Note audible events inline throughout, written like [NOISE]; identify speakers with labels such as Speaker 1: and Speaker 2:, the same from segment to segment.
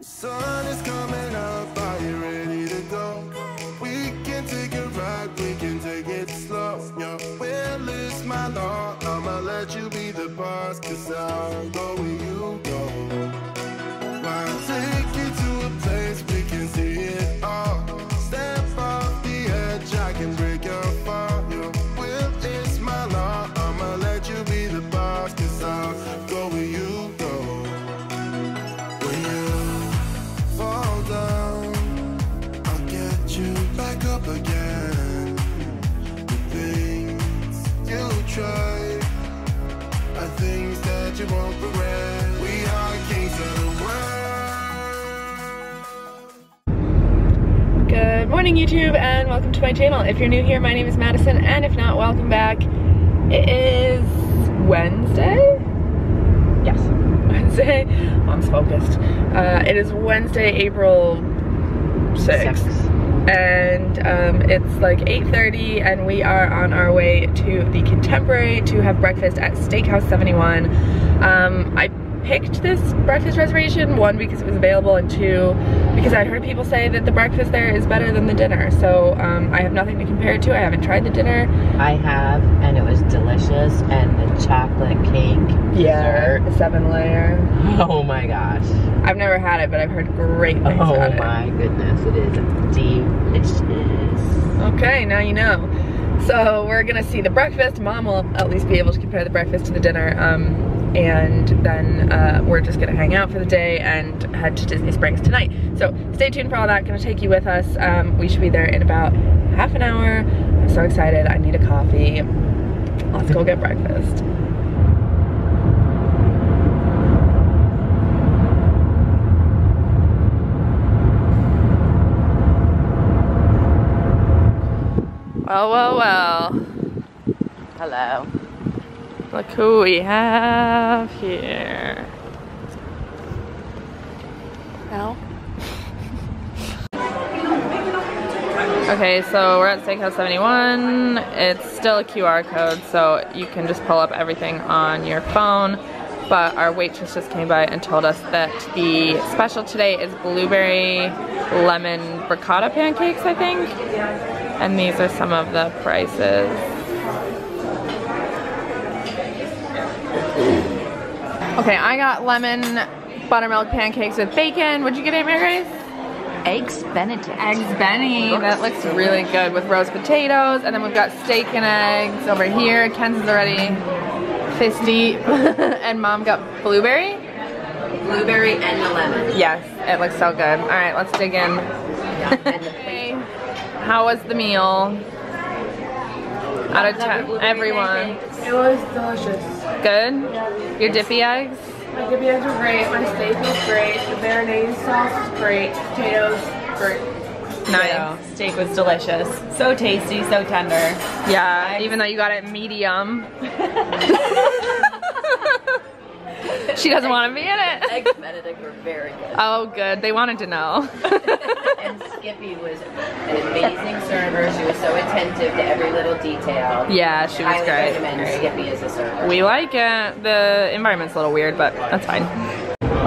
Speaker 1: Sun is coming up, are you ready to go? We can take a ride, we can take it slow. Your will is my law, I'ma let you be the boss, cause I'll go
Speaker 2: YouTube and welcome to my channel. If you're new here, my name is Madison and if not, welcome back. It is Wednesday? Yes, Wednesday. [LAUGHS] Mom's focused. Uh, it is Wednesday, April 6th. And um, it's like 8.30 and we are on our way to the Contemporary to have breakfast at Steakhouse 71. Um, I picked this breakfast reservation, one because it was available and two because I heard people say that the breakfast there is better than the dinner. So um, I have nothing to compare it to. I haven't tried the dinner.
Speaker 3: I have, and it was delicious. And the chocolate cake dessert.
Speaker 2: the seven layer. [LAUGHS]
Speaker 3: Oh my gosh.
Speaker 2: I've never had it, but I've heard great things
Speaker 3: Oh
Speaker 2: about it.
Speaker 3: Oh my goodness, it is delicious.
Speaker 2: Okay, now you know. So we're gonna see the breakfast. Mom will at least be able to compare the breakfast to the dinner. Um, and then uh, we're just gonna hang out for the day and head to Disney Springs tonight. So stay tuned for all that. Gonna take you with us. Um, we should be there in about half an hour. I'm so excited. I need a coffee. Let's go get breakfast. Well, well, well.
Speaker 3: Hello.
Speaker 2: Look who we have here. Al? [LAUGHS] okay, so we're at Steakhouse 71. It's still a QR code, so you can just pull up everything on your phone. But our waitress just came by and told us that the special today is blueberry lemon ricotta pancakes, I think. And these are some of the prices. Okay, I got lemon buttermilk pancakes with bacon. What'd you get, Aunt Mary Grace?
Speaker 3: Eggs Benedict.
Speaker 2: Eggs Benny. That looks really good with roast potatoes. And then we've got steak and eggs over here. Ken's is already fist deep. [LAUGHS] and mom got blueberry?
Speaker 3: Blueberry and the lemon.
Speaker 2: Yes, it looks so good. All right, let's dig in.
Speaker 3: and
Speaker 2: Hey, [LAUGHS] how was the meal? Out of 10, everyone.
Speaker 4: It was delicious.
Speaker 2: Good? Your dippy eggs?
Speaker 4: My dippy eggs are great. My steak was great. The Béarnaise sauce is great. Potatoes, great.
Speaker 2: Nice.
Speaker 5: Steak was delicious. So tasty, so tender.
Speaker 2: Yeah, even though you got it medium. [LAUGHS] [LAUGHS] she doesn't want to be in it.
Speaker 3: Eggs Benedict were very good.
Speaker 2: Oh, good. They wanted to know. [LAUGHS]
Speaker 3: And Skippy was an amazing server. She was so attentive to every little detail.
Speaker 2: yeah, she was
Speaker 3: Highly
Speaker 2: great.
Speaker 3: recommend Skippy as a server.
Speaker 2: We like it. The environment's a little weird, but that's fine.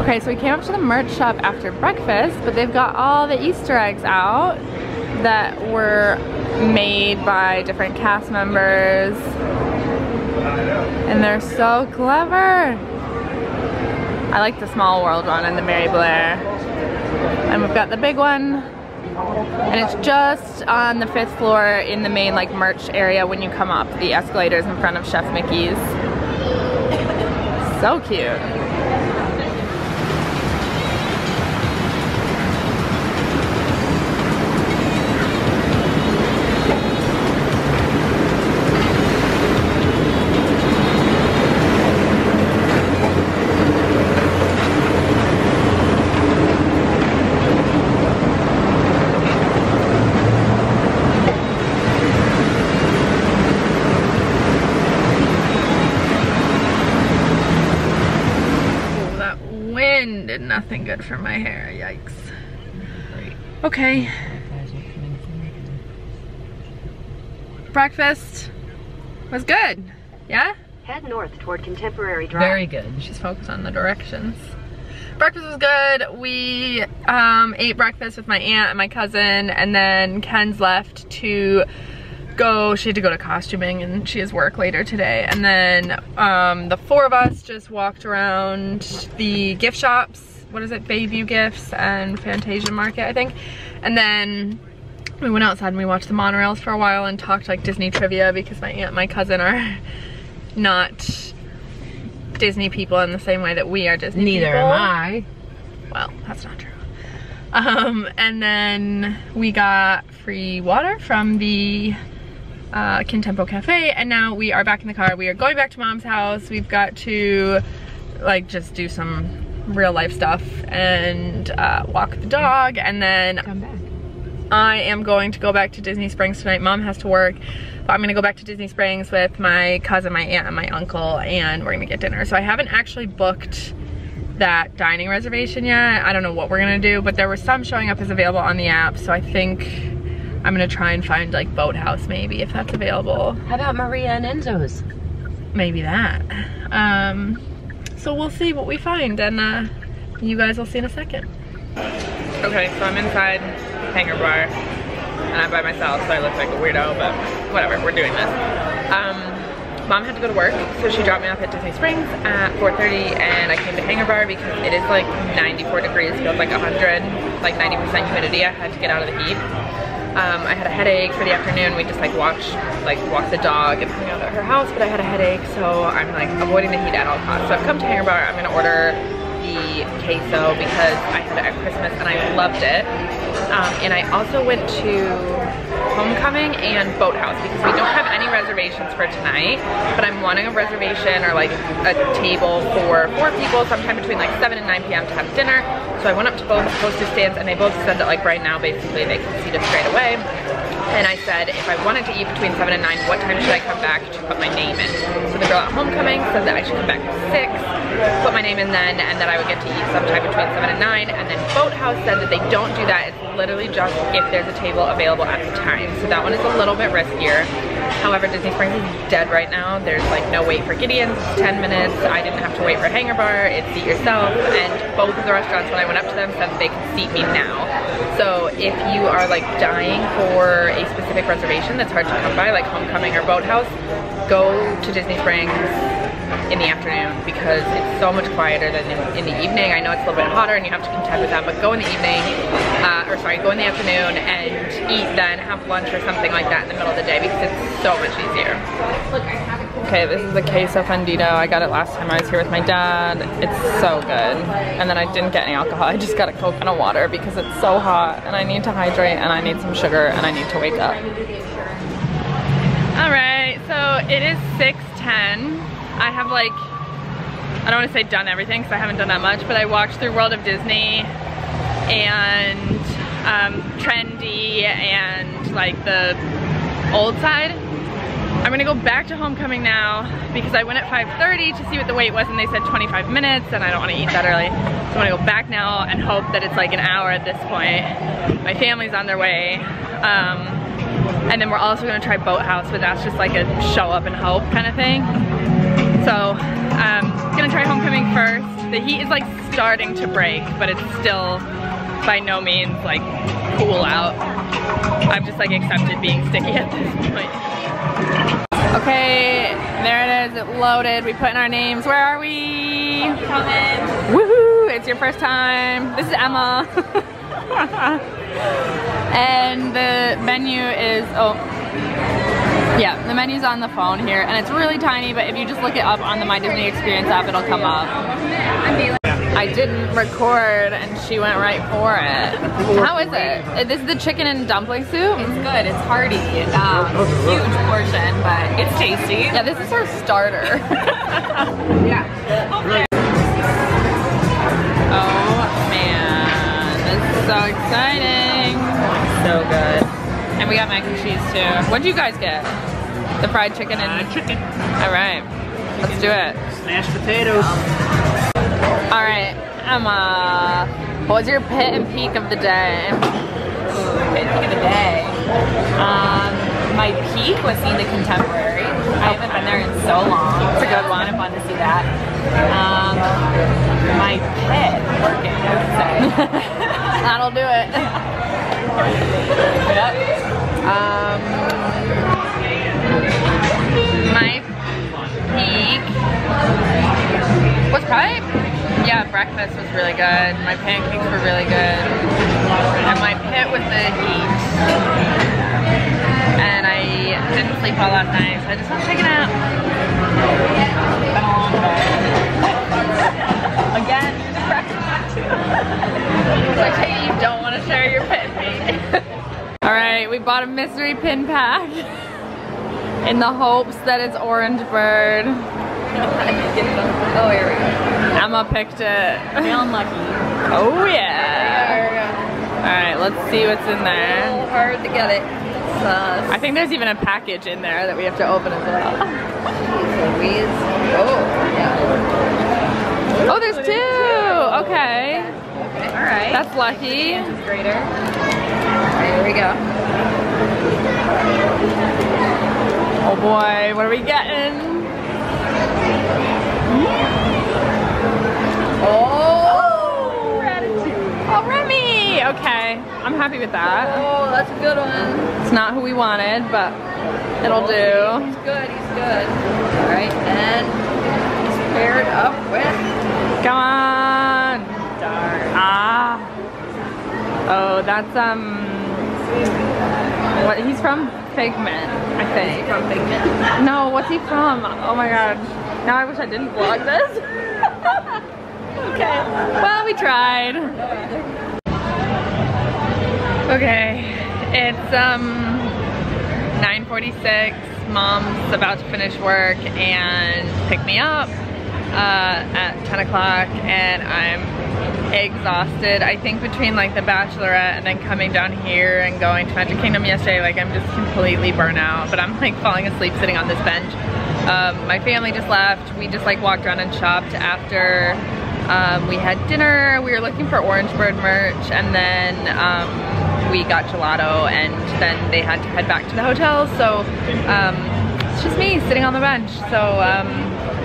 Speaker 2: Okay, so we came up to the merch shop after breakfast, but they've got all the Easter eggs out that were made by different cast members. And they're so clever. I like the small world one and the Mary Blair. And we've got the big one. And it's just on the fifth floor in the main like merch area when you come up the escalators in front of Chef Mickey's. So cute. Nothing good for my hair. Yikes. Okay. Breakfast was good. Yeah?
Speaker 6: Head north toward Contemporary Drive.
Speaker 3: Very good.
Speaker 2: She's focused on the directions. breakfast was good. We um, ate breakfast with my aunt and my cousin and then Ken's left to go, she had to go to costuming and she has work later today. And then um, the four of us just walked around the gift shops. What is it? Bayview Gifts and Fantasia Market, I think. And then we went outside and we watched the monorails for a while and talked like Disney trivia because my aunt and my cousin are [LAUGHS] not Disney people in the same way that we are Disney
Speaker 3: Neither
Speaker 2: people.
Speaker 3: am I.
Speaker 2: Well, that's not true. Um, and then we got free water from the uh, Contempo Cafe, and now we are back in the car. We are going back to mom's house. We've got to like just do some real life stuff and uh, walk the dog, and then
Speaker 3: Come back.
Speaker 2: I am going to go back to Disney Springs tonight. Mom has to work, but I'm gonna go back to Disney Springs with my cousin, my aunt, and my uncle, and we're gonna get dinner. So I haven't actually booked that dining reservation yet. I don't know what we're gonna do, but there were some showing up as available on the app, so I think I'm gonna try and find like Boathouse maybe, if that's available.
Speaker 3: How about Maria and Enzo's?
Speaker 2: Maybe that. Um, so we'll see what we find, and uh, you guys will see in a second. Okay, so I'm inside Hangar Bar, and I'm by myself, so I look like a weirdo, but whatever, we're doing this. Um, Mom had to go to work, so she dropped me off at Disney Springs at 4.30, and I came to Hangar Bar because it is like 94 degrees, feels like 100, like 90% humidity. I had to get out of the heat. Um, I had a headache for the afternoon. We just like watched, like walked the dog and hung out at her house, but I had a headache, so I'm like avoiding the heat at all costs. So I've come to Hangar Bar, I'm gonna order the queso because I had it at Christmas and I loved it. Um, and I also went to Homecoming and Boathouse because we don't have any reservations for tonight, but I'm wanting a reservation or like a table for four people sometime between like 7 and 9 p.m. to have dinner. So I went up to both hostess stands and they both said that like right now basically they can seat us straight away. And I said, if I wanted to eat between 7 and 9, what time should I come back to put my name in? So the girl at Homecoming said that I should come back at 6, put my name in then, and that I would get to eat sometime between 7 and 9. And then Boathouse said that they don't do that. It's literally just if there's a table available at the time. So that one is a little bit riskier. However, Disney Springs is dead right now. There's like no wait for Gideon's, 10 minutes. I didn't have to wait for Hangar Bar, it's seat yourself. And both of the restaurants, when I went up to them, said they could seat me now. So if you are like dying for a specific reservation that's hard to come by, like Homecoming or Boathouse, go to Disney Springs in the afternoon because it's so much quieter than in, the evening. I know it's a little bit hotter and you have to contend with that, but go in the evening, uh, or sorry, go in the afternoon and eat then, have lunch or something like that in the middle of the day because it's so much easier. Okay, this is the queso fundido. I got it last time I was here with my dad. It's so good. And then I didn't get any alcohol. I just got a Coke and a water because it's so hot and I need to hydrate and I need some sugar and I need to wake up. All right, so it is 6.10. I have like, I don't want to say done everything because I haven't done that much, but I walked through World of Disney and um, Tren-D and like the old side. I'm gonna go back to Homecoming now because I went at 5.30 to see what the wait was and they said 25 minutes and I don't wanna eat that early. So I'm gonna go back now and hope that it's like an hour at this point. My family's on their way. Um, and then we're also gonna try Boathouse, but that's just like a show up and hope kind of thing. So, um, gonna try Homecoming first. The heat is like starting to break, but it's still by no means like cool out. I've just like accepted being sticky at this point. Okay, there it is, it loaded. We put in our names. Where are we? Coming. Woohoo, it's your first time. This is Emma. [LAUGHS] and the menu is, oh, yeah, the menu's on the phone here and it's really tiny, but if you just look it up on the My Disney Experience app, it'll come up. I didn't record and she went right for it. How is it? This is the chicken and dumpling soup?
Speaker 5: It's good, it's hearty. Um, huge portion, but it's tasty.
Speaker 2: Yeah, this is our starter. [LAUGHS]
Speaker 5: yeah.
Speaker 2: Too. What did you guys get? The fried chicken and
Speaker 6: Uh, chicken,
Speaker 2: All right, let's do it.
Speaker 6: mashed potatoes.
Speaker 2: All right, Emma, what was your pit and peak of the day?
Speaker 5: Pick of the day. Um, my peak was seeing the contemporary. I haven't been there in so long.
Speaker 2: It's a good one.
Speaker 5: Kind of fun to see that. Um, my pit working, I would say. [LAUGHS] [LAUGHS]
Speaker 2: That'll do it. [LAUGHS]
Speaker 5: yep.
Speaker 2: Um, my peak was probably, yeah, breakfast was really good. My pancakes were really good. And my pit was the heat. And I didn't sleep well last night, so I just want to take we bought a mystery pin pack in the hopes that it's Orange Bird.
Speaker 3: Oh, here we go.
Speaker 2: Emma picked it.
Speaker 5: Feeling lucky.
Speaker 2: Oh yeah. All right, let's see what's in
Speaker 3: A
Speaker 2: there.
Speaker 3: little hard to get it. Uh,
Speaker 2: I think there's even a package in there that we have to open as well.
Speaker 3: Louise. Oh, yeah.
Speaker 2: Oh, there's two. Okay,
Speaker 3: Okay. All right.
Speaker 2: that's lucky.
Speaker 5: Greater.
Speaker 3: There we go.
Speaker 2: Oh boy, what are we getting?
Speaker 3: Oh,
Speaker 2: Oh, Remy. Okay, I'm happy with that.
Speaker 3: Oh, that's a good one.
Speaker 2: It's not who we wanted, but it'll do.
Speaker 3: He's good. He's good. All right, and he's paired up with.
Speaker 2: Come on.
Speaker 5: Darn.
Speaker 2: Ah. Oh, that's um. What he's from? Figment, I think.
Speaker 3: From.
Speaker 2: No, what's he from? Oh my god. Now I wish I didn't vlog this. [LAUGHS] okay. Well, we tried. Okay. It's um 9:46. Mom's about to finish work and pick me up uh, at 10 o'clock, and I'm exhausted. I think between like the Bachelorette and then coming down here and going to Magic Kingdom yesterday, like I'm just completely burnt out. But I'm like falling asleep sitting on this bench. Um, my family just left. We just like walked around and shopped after um, we had dinner. We were looking for Orange Bird merch and then um, we got gelato and then they had to head back to the hotel. So um, just me sitting on the bench. So um,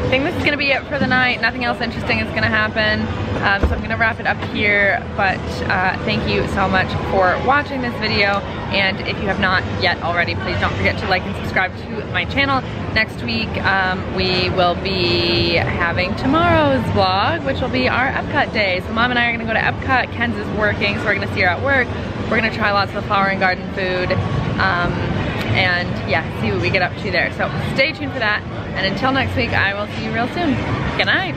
Speaker 2: I think this is gonna be it for the night. Nothing else interesting is gonna happen. Um, so I'm gonna wrap it up here. But uh, thank you so much for watching this video. And if you have not yet already, please don't forget to like and subscribe to my channel. Next week, um, we will be having tomorrow's vlog, which will be our Epcot day. So mom and I are gonna go to Epcot. Ken's is working, so we're gonna see her at work. We're gonna try lots of flower and garden food. Um, and yeah, see what we get up to there. So stay tuned for that. And until next week, I will see you real soon. Good night.